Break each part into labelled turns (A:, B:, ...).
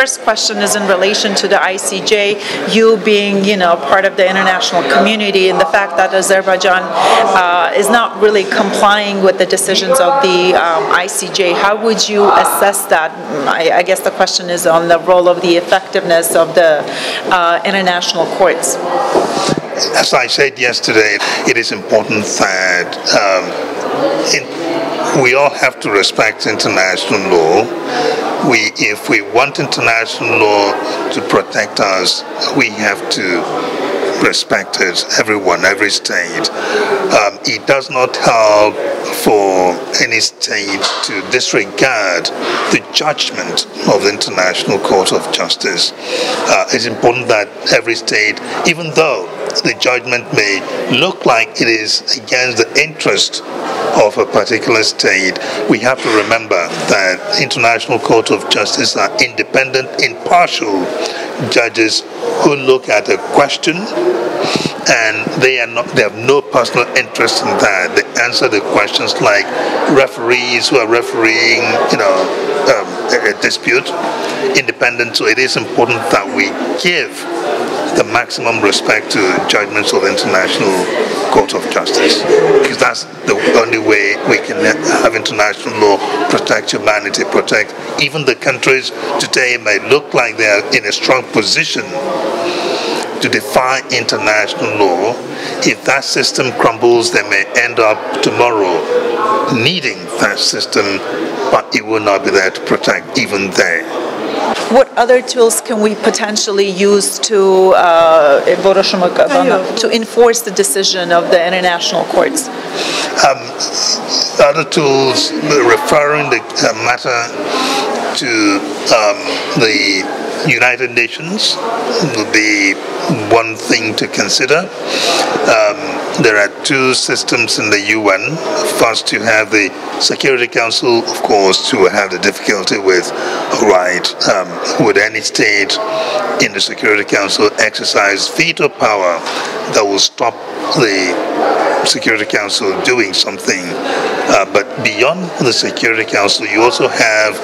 A: first question is in relation to the ICJ, you being, you know, part of the international community and the fact that Azerbaijan uh, is not really complying with the decisions of the um, ICJ. How would you assess that? I, I, guess the question is on the role of the effectiveness of the uh, international courts.
B: As I said yesterday, it is important that um, in, we all have to respect international law. We, if we want international law to protect us, we have to respect it, everyone, every state. Um, it does not help for any state to disregard the judgment of the International Court of Justice. Uh, it's important that every state, even though the judgment may look like it is against the interest of a particular state, we have to remember that International Court of Justice are independent, impartial judges who look at a question and they are not they have no personal interest in that. They answer the questions like referees who are refereeing, you know, um, a, a dispute, independent. So it is important that we give the maximum respect to judgments of the International Court of Justice, because that's the only way we can have international law protect humanity, protect even the countries today may look like they are in a strong position to defy international law. If that system crumbles, they may end up tomorrow needing that system, but it will not be there to protect even they.
A: What other tools can we potentially use to uh, to enforce the decision of the international courts? Um,
B: other tools referring the uh, matter to um, the United Nations would be one thing to consider. Um, there are two systems in the UN. First, you have the Security Council, of course, to have the difficulty with, right, um, would any state in the Security Council exercise veto power that will stop the Security Council doing something. Uh, but beyond the Security Council, you also have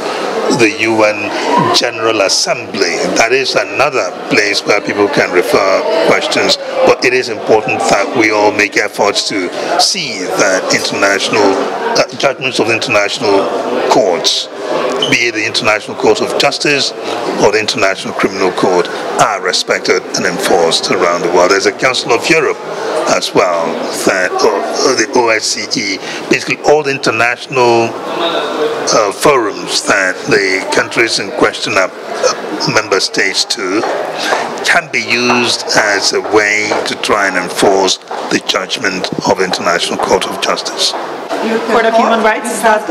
B: the UN General Assembly. That is another place where people can refer questions, but it is important that we all make efforts to see that international uh, judgments of international courts, be it the International Court of Justice or the International Criminal Court, are respected and enforced around the world. There's a Council of Europe as well, that, or, or the OSCE, basically all the international uh, forums that the countries in question are uh, member states to can be used as a way to try and enforce the judgment of International Court of Justice.
A: Court of Human Rights, that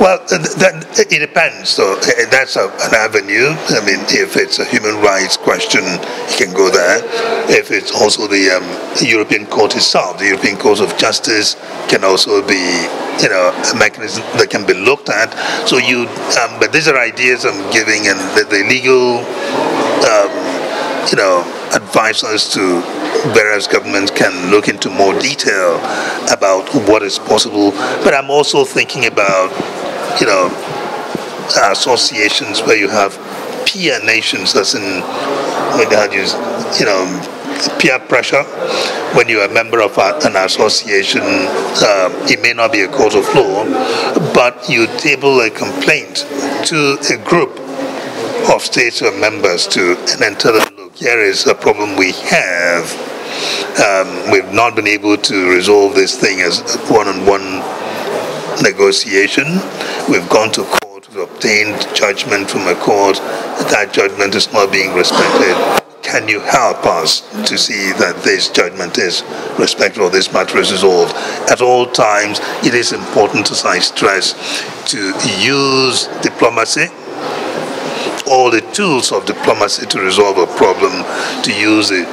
B: well, it depends. So that's a, an avenue. I mean, if it's a human rights question, you can go there. If it's also the um, European Court itself, the European Court of Justice can also be, you know, a mechanism that can be looked at. So you, um, but these are ideas I'm giving, and the, the legal, um, you know, advisors to various governments can look into more detail about what is possible. But I'm also thinking about, you know, associations where you have peer nations, as in, you you know, peer pressure. When you are a member of an association, uh, it may not be a court of law, but you table a complaint to a group of states or members to them, look, here is a problem we have um, we've not been able to resolve this thing as one-on-one negotiation. We've gone to court, we've obtained judgment from a court. That judgment is not being respected. Can you help us to see that this judgment is respected or this matter is resolved? At all times, it is important, as I stress, to use diplomacy all the tools of diplomacy to resolve a problem, to use the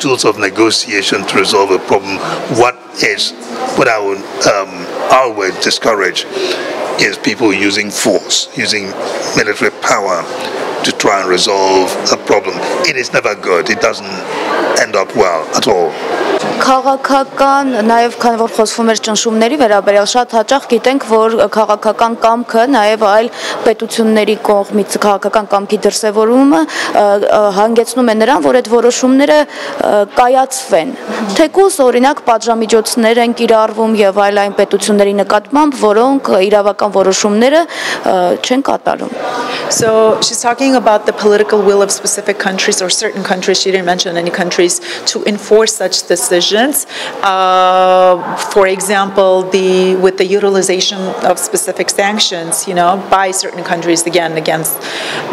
B: tools of negotiation to resolve a problem. What is what I would um, always discourage is people using force, using military power to try and resolve a problem. It is never good. It doesn't end up well at all.
C: Քաղաքական նաև քանի որ խոսվում էր ճնշումների վերաբերյալ շատ հաճախ գիտենք որ քաղաքական կամքը նաև այլ պետությունների կողմից քաղաքական կամքի դրսևորումը հանգեցնում է նրան որ այդ որոշումները կայացվեն թեկուզ օրինակ պատժամիջոցներ են կիրառվում եւ այլ այն պետությունների նկատմամբ որոնք իրավական որոշումները չեն կատարում
A: So she's talking about the political will of specific countries or certain countries. She didn't mention any countries to enforce such decisions. Uh, for example, the with the utilization of specific sanctions, you know, by certain countries again against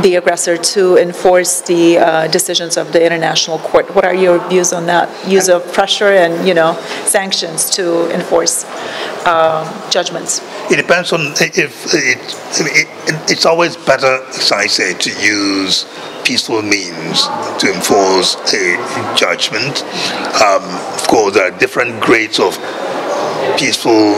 A: the aggressor to enforce the uh, decisions of the international court. What are your views on that? Use of pressure and you know sanctions to enforce uh, judgments.
B: It depends on if it, it, it's always better, as I say, to use peaceful means to enforce a judgment. Um, course, there are different grades of peaceful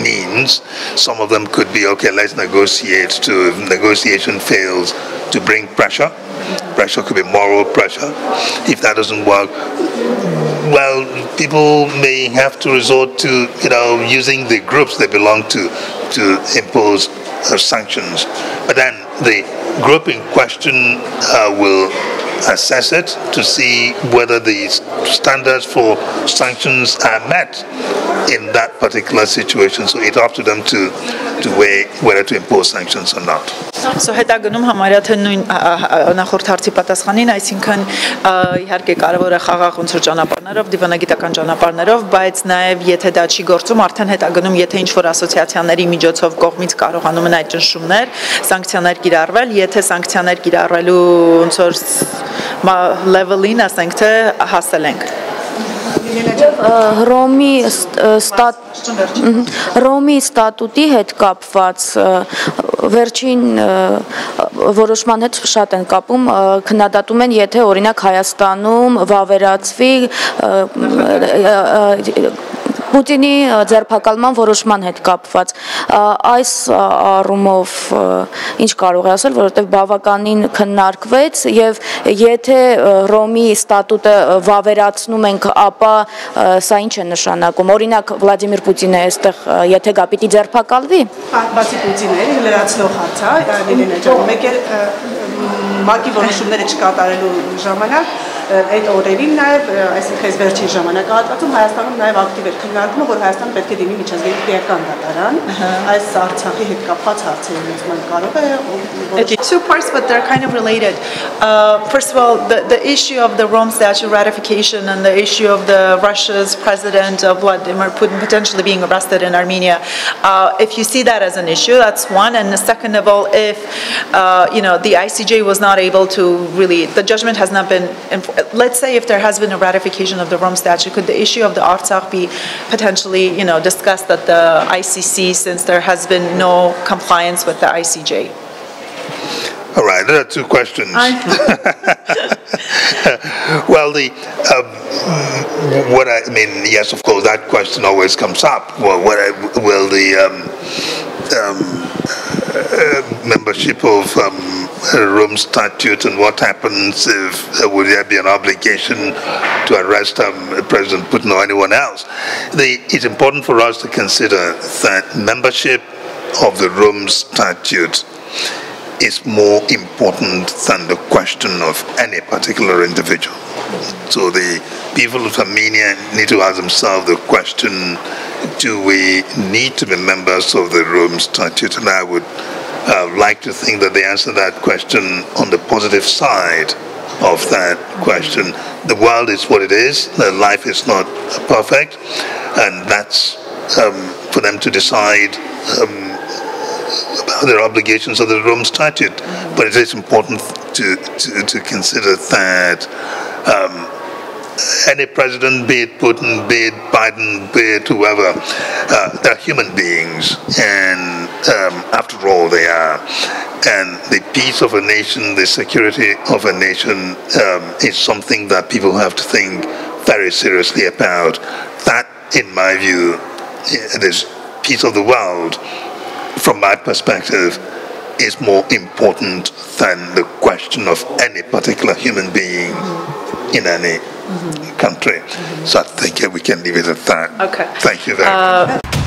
B: means. Some of them could be okay, let's negotiate to if negotiation fails to bring pressure. Pressure could be moral pressure. If that doesn't work, well, people may have to resort to, you know, using the groups they belong to to impose uh, sanctions. But then the group in question uh, will assess it to see whether the standards for sanctions are met in that particular situation. So it's up to them to, to weigh whether to impose sanctions or not.
A: So հետագնում համարյա թե նույն նախորդ հարցի պատասխանին, այսինքն իհարկե կարևոր է խաղաղ ոնց որ ճանապարհներով, դիվանագիտական ճանապարհներով, բայց նաև եթե դա չի գործում, արդեն հետագնում եթե ինչ որ ասոցիացիաների միջոցով կողմից կարողանում են այդ ճնշումներ, սանկցիաներ կիրառվել, եթե սանկցիաներ կիրառելու ոնց որ level-ին ասենք թե հասել ենք
C: Ռոմի ստատ Ռոմի ստատուտի հետ կապված վերջին որոշման հետ շատ են կապում քննադատում են եթե օրինակ Հայաստանում վավերացվի Պուտինի ձերբակալման որոշման հետ կապված այս առումով ինչ կարող է ասել, որովհետև բավականին քննարկվեց եւ եթե Ռոմի ստատուտը վավերացնում ենք, ապա սա ինչ է նշանակում։ Օրինակ Վլադիմիր Պուտինը այստեղ եթե գա պիտի ձերբակալվի։
D: Բացի Պուտինը լրացնող հարց է, Լիլինա ջան, մեկ էլ մակի որոշումները չկատարելու ժամանակ այդ օրերին նաև այսինքն այս վերջին ժամանակահատվածում Հայաստանում նաև ակտիվ էր քննարկումը, որ Հայաստանը պետք է դիմի միջազգային դատարան այս Արցախի հետ կապված հարցերի լուծման կարող է
A: Two parts but they're kind of related. Uh, first of all, the, the issue of the Rome Statute ratification and the issue of the Russia's president uh, Vladimir Putin potentially being arrested in Armenia. Uh, if you see that as an issue, that's one. And the second of all, if uh, you know the ICJ was not able to really, the judgment has not been let's say if there has been a ratification of the Rome Statute, could the issue of the Artsakh be potentially, you know, discussed at the ICC since there has been no compliance with the ICJ?
B: All right, there are two questions. well, the um, what I, I, mean, yes, of course, that question always comes up. Well, what will the um, um, uh, membership of um, Rome Statute and what happens if uh, would there be an obligation to arrest um, President Putin or anyone else. The, it's important for us to consider that membership of the Rome Statute is more important than the question of any particular individual. So the people of Armenia need to ask themselves the question, do we need to be members of the Rome Statute? And I would uh, like to think that they answer that question on the positive side of that question. The world is what it is, life is not perfect, and that's um, for them to decide um, about their obligations of the Rome Statute. But it is important to, to, to consider that um, any president, be it Putin, be it Biden, be it whoever, uh, they're human beings, and um, after all, they are. And the peace of a nation, the security of a nation, um, is something that people have to think very seriously about. That, in my view, this peace of the world, from my perspective, is more important than the question of any particular human being in any mm-hmm. country. So I think we can leave it at that.
A: Okay.
B: Thank you very uh, much.